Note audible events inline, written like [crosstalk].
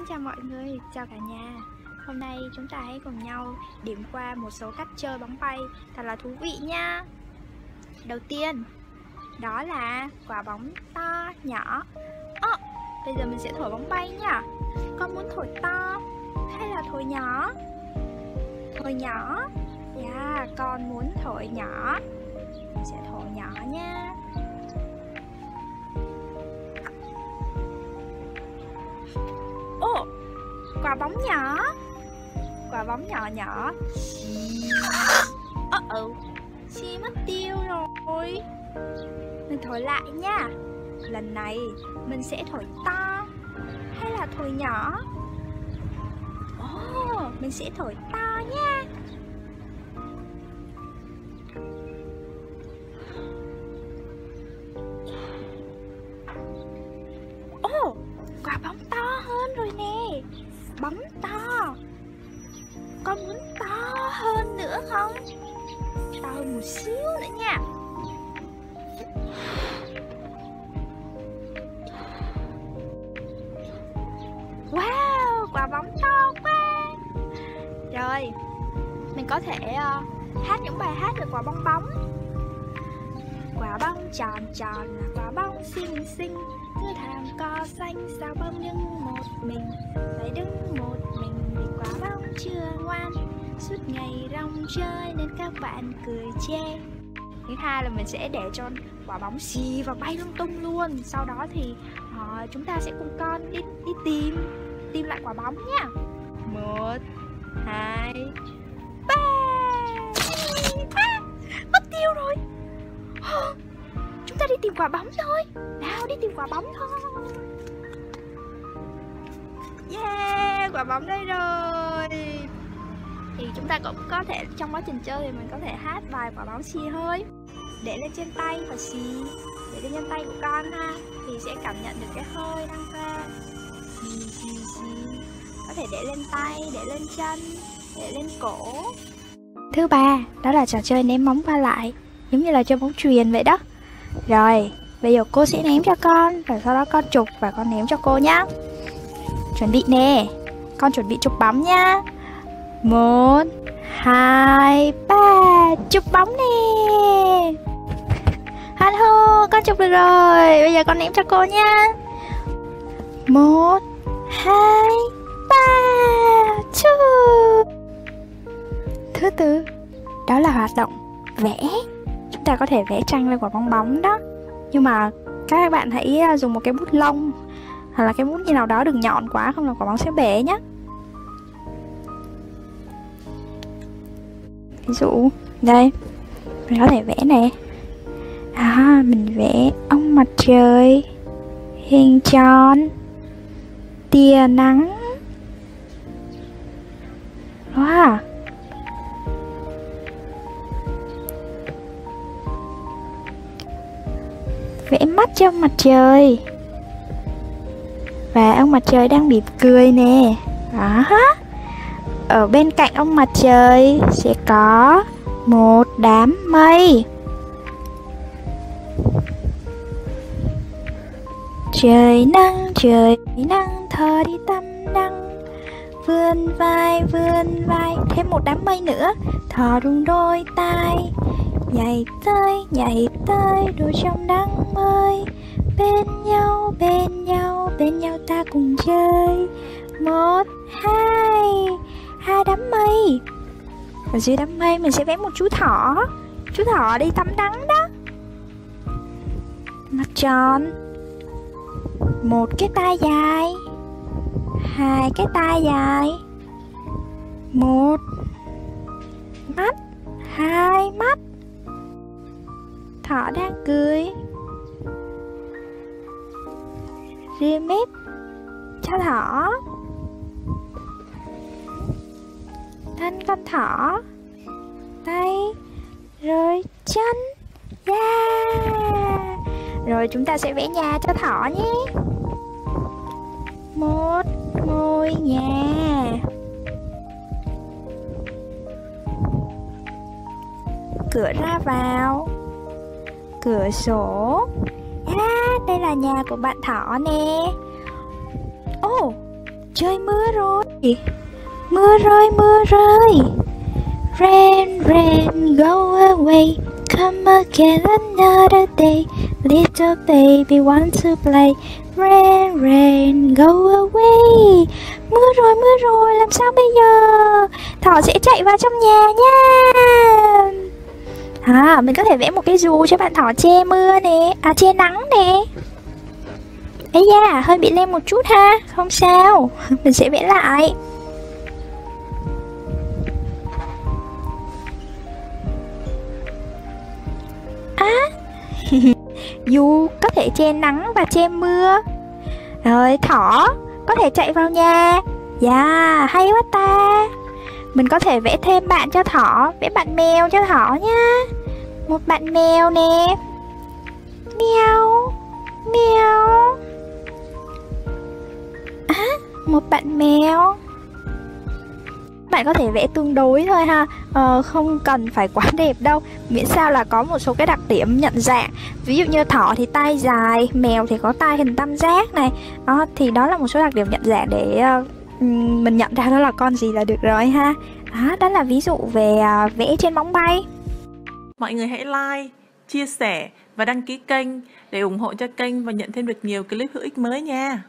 Xin chào mọi người, chào cả nhà. Hôm nay chúng ta hãy cùng nhau điểm qua một số cách chơi bóng bay thật là thú vị nha. Đầu tiên, đó là quả bóng to, nhỏ. À, bây giờ mình sẽ thổi bóng bay nha. Con muốn thổi to hay là thổi nhỏ? Thổi nhỏ. Yeah, con muốn thổi nhỏ. Mình sẽ thổi nhỏ nha. Quả bóng nhỏ. Quả bóng nhỏ nhỏ. Ơ uh ừ chi mất tiêu rồi. Mình thổi lại nha. Lần này mình sẽ thổi to Hay là thổi nhỏ? Ồ, oh, mình sẽ thổi to. Bóng to. Con muốn to hơn nữa không? To hơn một xíu nữa nha. Wow, quả bóng to quá. Rồi, mình có thể uh, hát những bài hát về quả bong bóng. Quả bóng tròn tròn là quả bóng xinh xinh thảm co xanh sao bông đứng một mình Phải đứng một mình vì quả bóng chưa ngoan. Suốt ngày rong chơi nên các bạn cười chê. Thứ hai là mình sẽ để cho quả bóng xì và bay lung tung luôn. Sau đó thì uh, chúng ta sẽ cùng con đi đi tìm Tìm lại quả bóng nha. Một Hai quả bóng thôi. Nào đi tìm quả bóng thôi. Yeah Quả bóng đây rồi. Thì chúng ta cũng có thể Trong quá trình chơi thì mình có thể hát vài quả bóng xì hơi Để lên trên tay và xì Để lên trên tay của con ha. Thì sẽ cảm nhận được cái hơi đang ra. Xì xì xì. Có thể để lên tay, để lên chân Để lên cổ. Thứ ba, đó là trò chơi ném bóng qua lại. Giống như là chơi bóng truyền vậy đó rồi, bây giờ cô sẽ ném cho con Rồi sau đó con chụp và con ném cho cô nhá. Chuẩn bị nè. Con chuẩn bị chụp bóng nhá. Một Hai Ba Chụp bóng nè. Han hô, con chụp được rồi. Bây giờ con ném cho cô nhá. Một Hai Ba Chụp. Thứ tư Đó là hoạt động vẽ ta có thể vẽ tranh lên quả bong bóng đó. Nhưng mà các bạn hãy à, dùng một cái bút lông hoặc là cái bút như nào đó đừng nhọn quá, không là quả bóng sẽ bể nhé ví dụ đây, mình có thể vẽ này. À mình vẽ ông mặt trời, hình tròn, tia nắng. Wow! Vẽ mắt cho ông mặt trời. Và ông mặt trời đang mỉm cười nè. Đó. Ở bên cạnh ông mặt trời sẽ có một đám mây. Trời nắng trời nắng, thơ đi tâm nắng vươn vai vươn vai, thêm một đám mây nữa. Thò rung đôi tay nhảy tới, nhảy tới đôi trong nắng mới bên nhau bên nhau bên nhau ta cùng chơi. Một, hai hai đám mây. Ở dưới đám mây mình sẽ vẽ một chú thỏ. Chú thỏ đi tắm nắng đó. Mặt tròn. Một cái tai dài. Hai cái tai dài. Một. Mắt. Hai mắt thỏ đang cười ria mép cho thỏ. Thân con thỏ. Tay, rồi chân. Yeah. rồi chúng ta sẽ vẽ nhà cho thỏ nhé. Một ngôi nhà. Cửa ra vào cửa sổ. À đây là nhà của bạn thỏ nè. Ồ oh, Trời mưa rồi. Mưa rơi mưa rơi Rain rain go away. Come again another day. Little baby wants to play. Rain rain go away. Mưa rồi mưa rồi làm sao bây giờ? Thỏ sẽ chạy vào trong nhà nha. À mình có thể vẽ một cái dù cho bạn thỏ che mưa nè. À che nắng nè. Ấy da hơi bị lem một chút ha. Không sao. [laughs] Mình sẽ vẽ lại. [laughs] Dù có thể che nắng và che mưa. Rồi thỏ có thể chạy vào nhà. Dạ yeah, hay quá ta. Mình có thể vẽ thêm bạn cho thỏ Vẽ bạn mèo cho thỏ nhá. Một bạn mèo nè. Mèo Mèo. À một bạn mèo. Bạn có thể vẽ tương đối thôi ha. Ờ, không cần phải quá đẹp đâu. Miễn sao là có một số cái đặc điểm nhận dạng. Ví dụ như thỏ thì tai dài mèo thì có tai hình tam giác này. Đó thì đó là một số đặc điểm nhận dạng để uh, mình nhận ra đó là con gì là được rồi ha. Đó, đó là ví dụ về à, vẽ trên bóng bay. Mọi người hãy like chia sẻ và đăng ký kênh để ủng hộ cho kênh và nhận thêm được nhiều clip hữu ích mới nha.